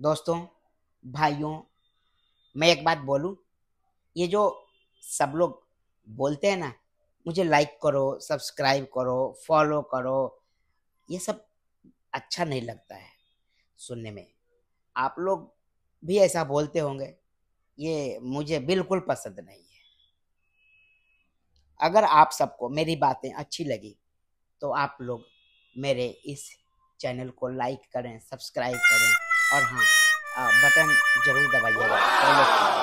दोस्तों, भाइयों, मैं एक बात बोलूँ? ये जो सब लोग बोलते हैं ना, मुझे लाइक करो सब्सक्राइब करो फॉलो करो, ये सब अच्छा नहीं लगता है सुनने में। आप लोग भी ऐसा बोलते होंगे, ये मुझे बिल्कुल पसंद नहीं है। अगर आप सबको मेरी बातें अच्छी लगी तो आप लोग मेरे इस चैनल को लाइक करें सब्सक्राइब करें और हाँ बटन ज़रूर दबाइएगा।